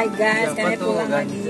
Guys, kalian pulang lagi.